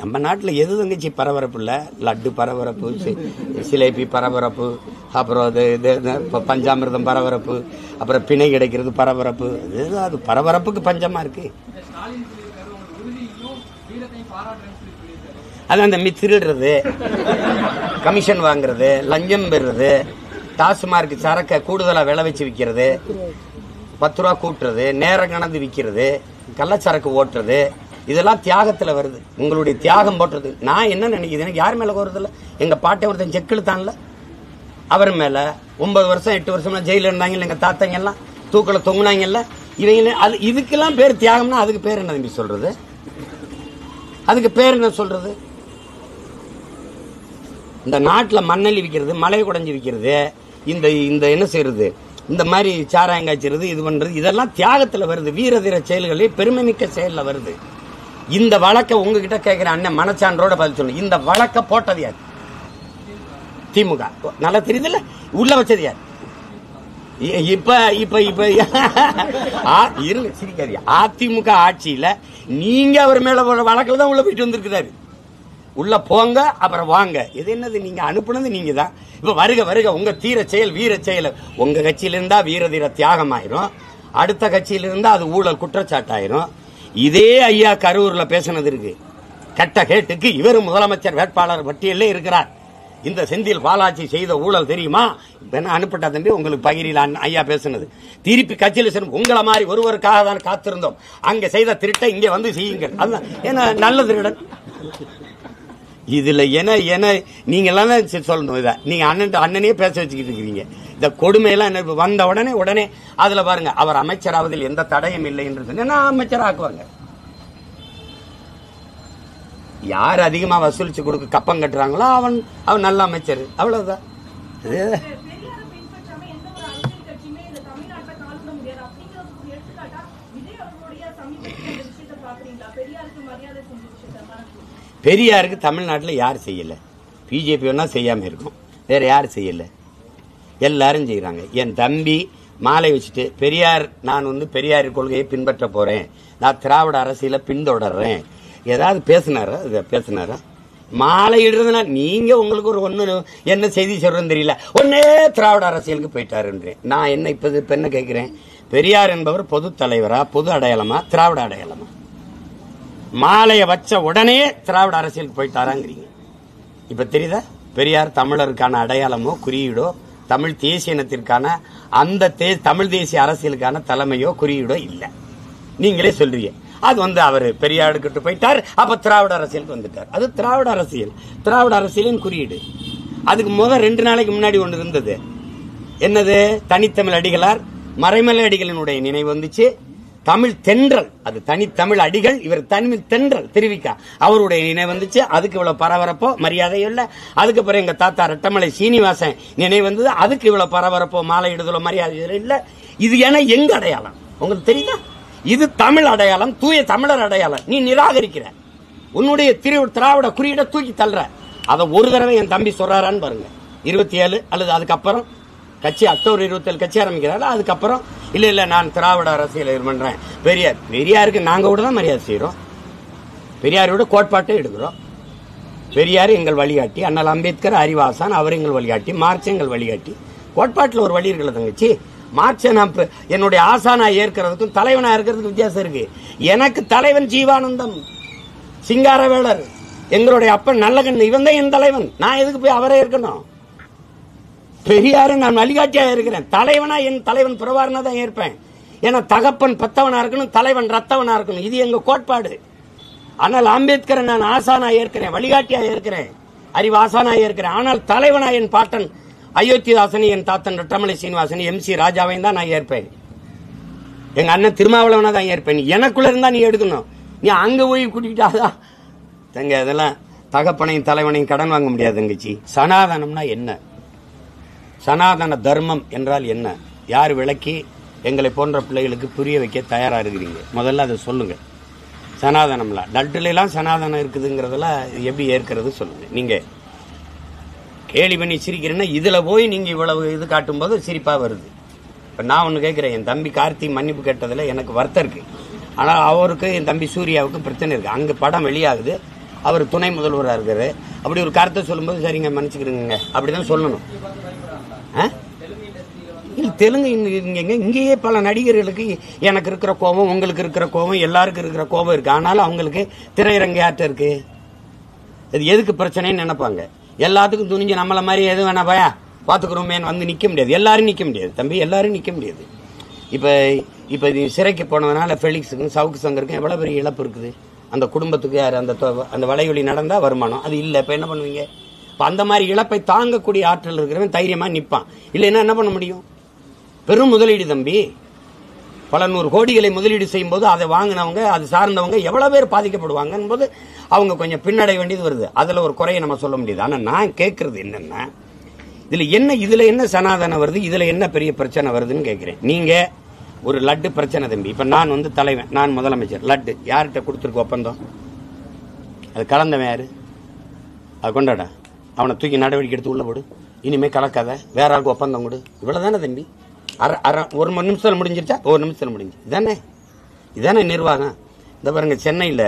நம்ம நாட்டில் எது தங்கச்சி பரபரப்பு இல்லை? லட்டு பரபரப்பு சிலேபி பரபரப்பு அப்புறம் அது இது இது, பஞ்சாமிர்தம் பரபரப்பு அப்புறம் பிணை கிடைக்கிறது பரபரப்பு. அது அது பரபரப்புக்கு பஞ்சமாக இருக்கு. அது அந்த மி திருடுறது கமிஷன் வாங்குறது லஞ்சம் பெறுறது டாஸ்மார்க் சரக்கை கூடுதலாக விளை வச்சு விற்கிறது பத்து ரூபா கூட்டுறது நேரம் கணந்து விற்கிறது கள்ளச்சரக்கு ஓட்டுறது இதெல்லாம் தியாகத்தில் வருது. உங்களுடைய தியாகம் போட்டுறது. நான் என்ன நினைக்கிறேன்? எனக்கு யார் மேலே வருதில்ல எங்கள் பாட்டை ஒருத்தன் செக் இழுத்தான்ல. அவர் மேல ஒன்பது வருஷம் எட்டு வருஷம் ஜெயில இருந்தாங்கல்ல எங்க தாத்தங்க எல்லாம் தூக்கல தொங்குனாங்கல்ல. இவங்க அது இதுக்கெல்லாம் பேர் தியாகம்னா அதுக்கு பேர் என்ன தம்பி சொல்றது? அதுக்கு பேர் என்ன சொல்றது? இந்த நாட்டில் மண்ணெல்லி விற்கிறது மலை குடஞ்சி விற்கிறது இந்த இந்த என்ன செய்யறது? இந்த மாதிரி சாராயம் காய்ச்சிறது இது பண்ணுறது இதெல்லாம் தியாகத்தில் வருது. வீரதீர செயல்களில் பெருமைமிக்க செயலில் வருது. இந்த வழக்கை உங்ககிட்ட கேட்கிற அண்ணன் மனச்சான்றோட பதில் சொல்லு. இந்த வழக்கை போட்டது யார்? திமுக. நல்லா தெரியுதுல்ல? உள்ள வச்சது யார்? இ- இப்ப இப்ப இப்ப ஆ, இருங்க சிரிக்காதீங்க. அதிமுக ஆட்சியில நீங்க அவர் மேல வழக்கில் தான் உள்ள போயிட்டு வந்திருக்கிறாரு. உள்ள போங்க அப்புறம் வாங்க. இது என்னது? நீங்க அனுப்புனது நீங்க தான் இப்ப வருக வருக உங்க தீர செயல் வீர செயல். உங்க கட்சியில இருந்தா வீர தீர தியாகம் ஆயிரும் அடுத்த கட்சியில இருந்தா அது ஊழல் குற்றச்சாட்டாயிரும். இதே ஐயா கரூர்ல பேசினது இருக்கு. கட்ட கேட்டுக்கு இவர் முதலமைச்சர் வேட்பாளர் பட்டியலே இருக்கிறார். இந்த செந்தில் பாலாஜி செய்த ஊழல் தெரியுமா? இப்ப என்ன அனுப்பிட்டா தம்பி? உங்களுக்கு பகிரில் ஐயா பேசுனது. திருப்பி கட்சியில் சென்று உங்களை மாதிரி ஒருவருக்காக தான் காத்திருந்தோம். அங்க செய்த திருட்டை இங்க வந்து செய்யுங்கள். அதுதான். ஏன்னா நல்ல திருடன் இதுல என என நீங்க எல்லாம் தான் சொல்லணும் இதை. நீங்க அண்ணன் அண்ணனே பேச வச்சுக்கிட்டு இருக்கிறீங்க. இந்த கொடுமையெல்லாம் என்ன வந்த உடனே உடனே அதுல பாருங்க அவர் அமைச்சராவதில் எந்த தடையும் இல்லை என்று சொன்னா அமைச்சர் ஆக்குவாங்க யார் அதிகமா வசூலிச்சு கொடுக்க கப்பம் கட்டுறாங்களோ அவன் அவன் நல்ல அமைச்சர். அவ்வளவுதான். பெரியாருக்கு தமிழ்நாட்டில் யார் செய்யல? பிஜேபி வேணா செய்யாம இருக்கும். வேற யார் செய்யல? எல்லாரும் செய்கிறாங்க என் தம்பி மாலை வச்சுட்டு பெரியார் நான் வந்து பெரியார் கொள்கையை பின்பற்ற போகிறேன் நான் திராவிட அரசியலை பின்தொடர்றேன். ஏதாவது பேசினாரா? இதை பேசினாரா? மாலை இடுறதுனா நீங்கள் உங்களுக்கு ஒரு ஒன்று என்ன செய்தி சொல்கிறேன்னு தெரியல. ஒன்னே திராவிட அரசியலுக்கு போயிட்டாருன்றேன். நான் என்ன இப்போ இப்போ என்ன கேட்குறேன் பெரியார் என்பவர் பொது தலைவரா பொது அடையாளமா திராவிட அடையாளமா? மாலையை வச்ச உடனே திராவிட அரசியலுக்கு போயிட்டாராங்கிறீங்க. இப்போ தெரியுதா? பெரியார் தமிழருக்கான அடையாளமோ குறியீடோ தமிழ் தேசிய இனத்திற்கான அந்த தே- தமிழ் தேசிய அரசியலுக்கான தலைமையோ குறியீடோ இல்லை. நீங்களே சொல்றீங்க. அது வந்து அவர் பெரியாருக்கிட்டு போயிட்டார் அப்ப திராவிட அரசியலுக்கு வந்துட்டார். அது திராவிட அரசியல். திராவிட அரசியலின் குறியீடு. அதுக்கு முதல் ரெண்டு நாளைக்கு முன்னாடி ஒன்று இருந்தது. என்னது? தனித்தமிழ் அடிகளார் மறைமலை அடிகளினுடைய நினைவு வந்துச்சு. தமிழ் தென்றல். அது தனித்தமிழ் அடிகள் இவர் தமிழ் தென்றல். திருவிக்கா. அவருடைய நினைவு வந்துச்சு. அதுக்கு இவ்வளவு பரபரப்போ மரியாதையும் இல்லை. அதுக்கு பிறகு எங்க தாத்தா ரெட்டமலை சீனிவாசன் நினைவு வந்தது. அதுக்கு இவ்வளவு பரபரப்போ மாலை இடுதலோ மரியாதை இல்லை. இது என எங்க அடையாளம்? உங்களுக்கு தெரியுதா? இது தமிழ் அடையாளம் தூய தமிழர் அடையாளம். நீ நிராகரிக்கிற. உன்னுடைய திரு திராவிட குறியீட தூக்கி தள்ளுற. அதை ஒரு தடவை என் தம்பி சொல்றாரான்னு பாருங்க. இருபத்தி ஏழு அல்லது அதுக்கப்புறம் கட்சி அக்டோபர் இருபத்தி ஏழு கட்சி ஆரம்பிக்கிறாரு? அதுக்கப்புறம் இல்ல இல்ல நான் திராவிட அரசியல் இது பண்றேன். பெரியார் பெரியாருக்கு நாங்க கூட தான் மரியாதை செய்யறோம் பெரியாரோட கோட்பாட்டை எடுக்கிறோம். பெரியார் எங்கள் வழிகாட்டி அண்ணல் அம்பேத்கர் அறிவாசான் அவர் எங்கள் வழிகாட்டி மார்க்ஸ் எங்கள் வழிகாட்டி. கோட்பாட்டில் ஒரு வழி இருக்குல்ல தங்கச்சி? மார்க்ஸை நான் என்னுடைய ஆசானா ஏற்கிறதுக்கும் தலைவனா இருக்கிறதுக்கும் வித்தியாசம் இருக்கு. எனக்கு தலைவன் ஜீவானந்தம் சிங்காரவேலர் எங்களுடைய அப்பன் நல்லகண்ணு இவன் தான் என் தலைவன். நான் எதுக்கு போய் அவரே இருக்கணும் பெரியாரு நான் வழிகாட்டியா இருக்கிறேன். தலைவனா என் தலைவன் பிரபாரனா தான் ஏற்பேன் ஏன்னா தகப்பன் பத்தவனா இருக்கணும் தலைவன் ரத்தவனா இருக்கணும். இது எங்க கோட்பாடு. ஆனால் அம்பேத்கரை நான் ஆசானா ஏற்கிறேன் வழிகாட்டியா ஏற்கிறேன். அறிவு ஆசானா ஏற்கிறேன். ஆனால் தலைவனா என் பாட்டன் அயோத்திதாசனி என் தாத்தன் ரட்டமலை சீனிவாசன் எம் சி ராஜாவையும் தான் நான் ஏற்பேன். எங்க அண்ணன் திருமாவளவனா தான் ஏற்பேன். எனக்குள்ள இருந்தா நீ எடுக்கணும். நீ அங்க போய் குடிக்கிட்டாதா தங்க இதெல்லாம் தகப்பனையும் தலைவனையும் கடன் வாங்க முடியாது தங்கச்சி. சனாதனம்னா என்ன? சனாதன தர்மம் என்றால் என்ன? யார் விளக்கி எங்களை போன்ற பிள்ளைகளுக்கு புரிய வைக்க தயாராக இருக்கிறீங்க முதல்ல அதை சொல்லுங்கள் சனாதனம்லாம் டல்ட்டுலாம் சனாதனம் இருக்குதுங்கிறதெல்லாம் எப்படி ஏற்கிறது சொல்லுங்கள் நீங்கள் கேலி பண்ணி சிரிக்கிறேன்னா இதில் போய் நீங்கள் இவ்வளவு இது காட்டும்போது சிரிப்பாக வருது. இப்போ நான் ஒன்று கேட்குறேன் என் தம்பி கார்த்தி மன்னிப்பு கேட்டதில் எனக்கு வருத்தம் இருக்குது ஆனால் அவருக்கு என் தம்பி சூர்யாவுக்கும் பிரச்சனை இருக்குது அங்கே படம் வெளியாகுது. அவர் துணை முதல்வராக இருக்காரு. அப்படி ஒரு கருத்தை சொல்லும்போது சரிங்க மன்னிச்சுக்கிறீங்க அப்படிதான் சொல்லணும். இல்ல தெலுங்கு இங்க- இங்கேயே பல நடிகர்களுக்கு எனக்கு இருக்கிற கோபம் உங்களுக்கு இருக்கிற கோபம் எல்லாருக்கும் இருக்கிற கோபம் இருக்கு. ஆனாலும் அவங்களுக்கு திரையரங்க யார்கிட்ட இருக்கு. இது எதுக்கு பிரச்சனைன்னு நினைப்பாங்க. எல்லாத்துக்கும் துணிஞ்சு நம்மள மாதிரி எதுவும் வேணா பயா. பார்த்துக்கிறோமேன்னு வந்து நிற்க முடியாது. எல்லாரும் நிற்க முடியாது. தம்பி எல்லாரும் நிற்க முடியாது. இப்போ இப்போ இது சிறைக்கு போனதுனால ஃபெலிக்ஸுக்கும் சவுக்கு சங்கருக்கும் எவ்வளோ பெரிய இழப்பு இருக்குது? அந்த குடும்பத்துக்கு யார் அந்த தொ- அந்த வலையொலி நடந்தால் வருமானம். அது இல்லை. இப்போ என்ன பண்ணுவீங்க? இப்போ அந்த மாதிரி இழப்பை தாங்கக்கூடிய ஆற்றல் இருக்கிறவன் தைரியமாக நிற்பான் இல்லைன்னா என்ன பண்ண முடியும்? பெரும் முதலீடு தம்பி. பல நூறு கோடிகளை முதலீடு செய்யும் போது அதை வாங்கினவங்க அது சார்ந்தவங்க எவ்வளோ பேர் பாதிக்கப்படுவாங்கன்னு போது அவங்க கொஞ்சம் பின்னடைய வேண்டியது வருது. அதில் ஒரு குறையை நம்ம சொல்ல முடியுது. ஆனால் நான் கேட்குறது என்னென்னா இதில் என்ன இதில் என்ன சனாதனம் வருது இதில் என்ன பெரிய பிரச்சனை வருதுன்னு கேட்குறேன் நீங்கள் ஒரு லட்டு பிரச்சனை தம்பி. இப்போ நான் வந்து தலைவன் நான் முதலமைச்சர். லட்டு. யார்கிட்ட கொடுத்துருக்கு ஒப்பந்தம்? அது கலந்தவன் யார்? அது கொண்டாடா? அவனை தூக்கி நடவடிக்கை எடுத்து உள்ள போடு. இனிமே கலக்காத. வேற ஆளுக்கு ஒப்பந்தம் கொடு. இவ்வளவுதானே தம்பி? அரை அரை ஒரு மணி நிமிஷத்தில் முடிஞ்சிருச்சா? ஒரு நிமிஷத்தில் முடிஞ்சு. இதானே? இதானே நிர்வாகம்? இந்த பாருங்க சென்னையில்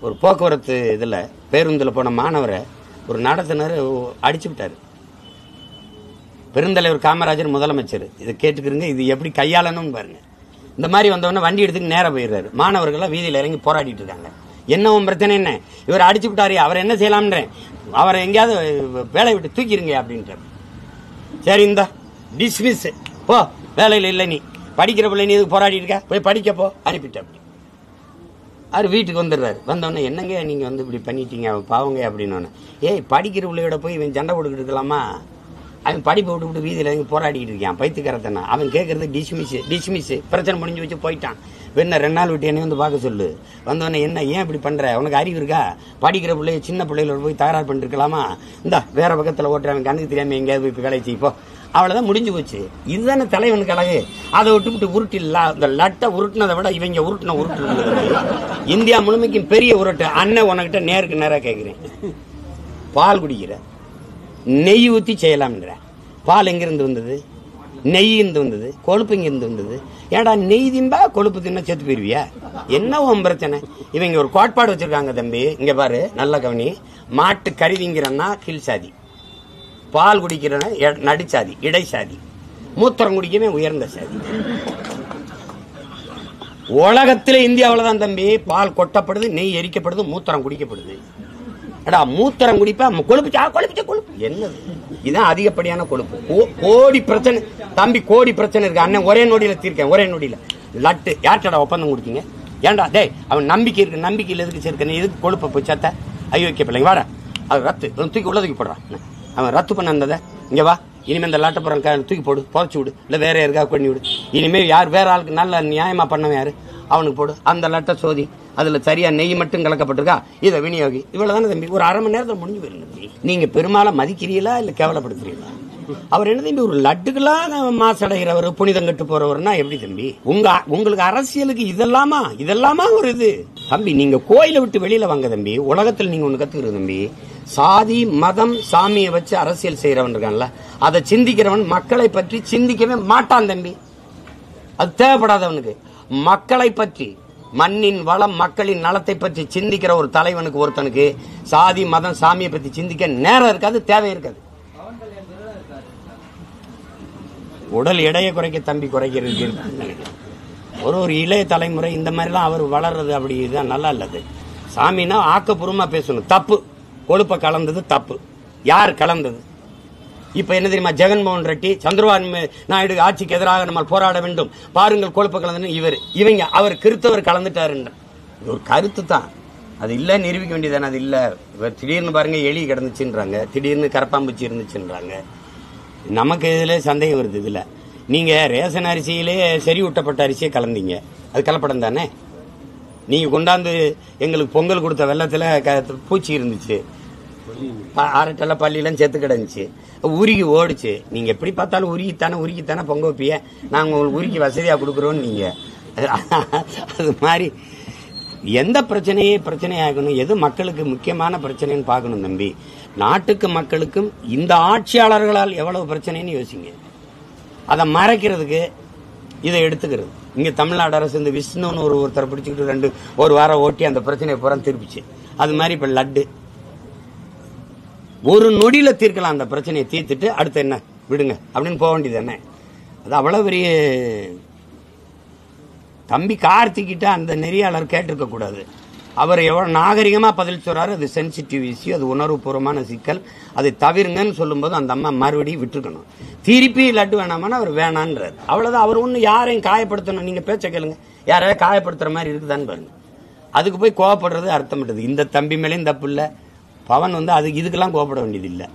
ஒரு போக்குவரத்து இதில் பேருந்தில் போன மாணவரை ஒரு நடத்துனர் அடிச்சு விட்டார் பெருந்தலைவர் காமராஜர் முதலமைச்சர். இதை கேட்டுக்கிறீங்க இது எப்படி கையாளணும்னு பாருங்க. இந்த மாதிரி வந்தவொடனே வண்டி எடுத்துக்கு நேராக போயிடுறாரு. மாணவர்கள்லாம் வீதியில் இறங்கி போராடிட்டு இருக்காங்க. என்ன உன் பிரச்சனை என்ன? இவர் அடிச்சு விட்டாரு அவர் என்ன செய்யலாம்ன்றேன். அவரை எங்கேயாவது வேலையை விட்டு தூக்கிடுங்க அப்படின்ற சரி இந்தா டிஸ்மிஸ் போ வேலையில் இல்லை நீ. படிக்கிற பிள்ளை நீ எதுக்கு போராடி இருக்க? போய் படிக்கப்போ போ அனுப்பிட்ட அப்படி அவர் வீட்டுக்கு வந்துடுறாரு. வந்தோடனே என்னங்க நீங்கள் வந்து இப்படி பண்ணிட்டீங்க? பாவங்க அப்படின்னு ஏய் படிக்கிற பிள்ளையோட போய் இவன் சண்டை போட்டுக்கிட்டு இருக்கலாமா? அவன் படிப்பை விட்டு விட்டு வீதியில் இறங்கி போராடிட்டு இருக்கான். பைத்துக்கரத்தனா அவன் கேட்கறது டிஸ்மிஸ் டிஸ்மிஸ். பிரச்சனை முடிஞ்சு வச்சு போயிட்டான். என்ன ரெண்டு நாள் விட்டு என்னை வந்து பார்க்க சொல்லு. வந்தோடனே என்ன ஏன் இப்படி பண்ணுற உனக்கு அறிவு இருக்கா? படிக்கிற பிள்ளைய சின்ன பிள்ளைகளோட போய் தகராறு பண்ணிருக்கலாமா இந்த வேற பக்கத்தில் ஓட்டுறவன் கண்ணுக்கு தெரியாமல் எங்கேயாவது போய் வேலை செய்ப்போ அவ்வளோதான் முடிஞ்சு போச்சு. இதுதானே தலைவனுக்கு அழகு. அதை விட்டு விட்டு உருட்டு அந்த இந்த லட்டை உருட்டுனதை விட இவங்க உருட்டின உருட்டு இந்தியா முழுமைக்கும் பெரிய உருட்டு. அண்ணன் உனக்கிட்ட நேருக்கு நேராக கேட்குறேன் பால் குடிக்கிற. நெய் ஊற்றி செய்யலாம்ன்ற. பால் எங்கிருந்து வந்தது? நெய் இருந்து வந்தது. கொழுப்பு இங்கிருந்து வந்தது. ஏடா நெய் திம்பா கொழுப்பு தின்ன செத்து போயிருவியா? என்ன உன் பிரச்சனை? இவங்க ஒரு கோட்பாடு வச்சிருக்காங்க தம்பி. இங்க பாரு நல்ல கவனி. மாட்டு கருவிங்கிறன்னா கீழ் சாதி. பால் குடிக்கிறன எ- நடுச்சாதி இடைசாதி மூத்திரம் குடிக்கவே உயர்ந்த சாதி. உலகத்தில் இந்தியாவில் தான் தம்பி பால் கொட்டப்படுது நெய் எரிக்கப்படுது மூத்திரம் குடிக்கப்படுது. அடா மூத்திரம் குடிப்பா கொழுப்புச்சா கொழுப்புச்சா கொழுப்பு என்னது? இதான் அதிகப்படியான கொழுப்பு. கோடி பிரச்சனை. தம்பி கோடி பிரச்சனை இருக்கு. அண்ணன் ஒரே நொடியில தீர்க்கேன் ஒரே நொடியில. லட்டு. யார்ட்டடா ஒப்பந்தம் கொடுத்தீங்க? ஏன்டா? டேய் அவன் நம்பிக்கை இருக்கு நம்பிக்கையில் எதுக்கு சேர்க்கணும். எதுக்கு கொழுப்பை போய் சத்த ஐயோக்கிய பிள்ளைங்க வாடா. அது ரத்து. தூக்கி உள்ள தூக்கி போடுறான் அவன் ரத்து பண்ண அந்த இங்க வா. இனிமே இந்த லாட்டப்புறம் தூக்கி போடு. புதைச்சி விடு. இல்லை வேற யாருக்கா பண்ணி விடு. இனிமேல் யார் வேற ஆளுக்கு நல்ல நியாயமா பண்ணவன் யாரு? அவனுக்கு போடு. அந்த லட்டை சோதி. அதுல சரியா நெய் மட்டும் கலக்கப்பட்டிருக்கா? இதை விநியோகி. இவ்வளவுதானே தம்பி? ஒரு அரை மணி நேரத்தில் முடிஞ்சு போயிருங்க தம்பி. நீங்க பெருமாளை மதிக்கிறீங்களா இல்ல கேவலப்படுத்துறீங்களா அவர் என்ன தம்பி ஒரு லட்டுக்கெல்லாம் மாசடைகிறவர் புனிதம் கட்டு போறவர்னா எப்படி தம்பி? உங்க உங்களுக்கு அரசியலுக்கு இதெல்லாமா? இதெல்லாமா ஒரு இது? தம்பி நீங்க கோயிலை விட்டு வெளியில வாங்க தம்பி. உலகத்தில் நீங்க ஒண்ணு கத்துக்கிறது தம்பி. சாதி மதம் சாமியை வச்சு அரசியல் செய்யறவன் இருக்கான்ல. அதை சிந்திக்கிறவன் மக்களை பற்றி சிந்திக்கவே மாட்டான் தம்பி. அது தேவைப்படாதவனுக்கு. மக்களை பற்றி மண்ணின் வளம் மக்களின் நலத்தை பற்றி சிந்திக்கிற ஒரு தலைவனுக்கு ஒருத்தனுக்கு சாதி மதம் சாமியை பற்றி சிந்திக்க நேரம் இருக்காது தேவை இருக்காது. உடல் எடையை குறைக்க தம்பி குறைக்கிறது. நினைக்கிறேன். ஒரு ஒரு இளைய தலைமுறை இந்த மாதிரிலாம் அவர் வளர்றது அப்படி இதுதான் நல்லா இல்லது. சாமின்னா ஆக்கப்பூர்வமாக பேசணும். தப்பு. கொழுப்பை கலந்தது தப்பு. யார் கலந்தது? இப்ப என்ன தெரியுமா? ஜெகன்மோகன் ரெட்டி சந்திரபாபு நாயுடு ஆட்சிக்கு எதிராக நம்ம போராட வேண்டும். பாருங்கள் கொழுப்பு கலந்து இவர் இவங்க அவர் கிறித்தவர் கலந்துட்டாருன்ற இது ஒரு கருத்து தான். அது இல்லை நிரூபிக்க வேண்டியதானே அது இல்லை. இவர் திடீர்னு பாருங்க எலி கிடந்துச்சுன்றாங்க. திடீர்னு கரப்பாம்பூச்சி இருந்துச்சுன்றாங்க. நமக்கு இதில் சந்தேகம் வருது இதில். நீங்கள் ரேஷன் அரிசியிலே செறிவூட்டப்பட்ட அரிசியை கலந்தீங்க. அது கலப்படம் தானே? நீங்கள் கொண்டாந்து எங்களுக்கு பொங்கல் கொடுத்த வெள்ளத்தில் க- பூச்சி இருந்துச்சு. ஆரட்டெல்லாம் பள்ளியெல்லாம் செத்து கிடந்துச்சு. உருகி ஓடுச்சு. நீங்க எப்படி பார்த்தாலும் உருகித்தானே உருகித்தானே பொங்க வைப்பிய நாங்கள் உங்களுக்கு உருகி வசதியாக கொடுக்குறோன்னு நீங்க. அது மாதிரி எந்த பிரச்சனையே பிரச்சனையாகணும். எது மக்களுக்கு முக்கியமான பிரச்சனைன்னு பார்க்கணும் தம்பி. நாட்டுக்கு மக்களுக்கும் இந்த ஆட்சியாளர்களால் எவ்வளவு பிரச்சனைன்னு யோசிங்க. அதை மறைக்கிறதுக்கு இதை எடுத்துக்கிறது. இங்கே தமிழ்நாடு அரசு இந்த விஷ்ணுன்னு ஒரு ஒருத்தரை பிடிச்சிக்கிட்டு ரெண்டு ஒரு வாரம் ஓட்டி அந்த பிரச்சனையை பூரா திருப்பிச்சு. அது மாதிரி இப்போ லட்டு. ஒரு நொடியில் தீர்க்கலாம் அந்த பிரச்சனையை தீர்த்துட்டு அடுத்து என்ன? விடுங்க. அப்படின்னு போக வேண்டியது என்ன? அது அவ்வளோ பெரிய தம்பி கார்த்திக்கிட்ட அந்த நெறியாளர் கேட்டிருக்க கூடாது. அவர் எவ்வளோ நாகரிகமாக பதில் சொல்கிறாரு அது சென்சிட்டிவ் இஷ்யூ அது உணர்வுபூர்வமான சிக்கல். அதை தவிருங்கன்னு சொல்லும்போது அந்த அம்மா மறுபடியும் விட்டுருக்கணும். திருப்பி லட்டு வேணாமான்னு அவர் வேணான்றார். அவ்வளோதான் அவர் ஒன்றும் யாரையும் காயப்படுத்தணும். நீங்கள் பேச்ச கேளுங்க. யாரையாவது காயப்படுத்துகிற மாதிரி இருக்குதான்னு பாருங்க. அதுக்கு போய் கோவப்படுறது அர்த்தம் இந்த தம்பி மேலேயும் தப்பு இல்லை. பவன் வந்து அது இதுக்கெல்லாம் கோபப்பட வேண்டியது இல்லை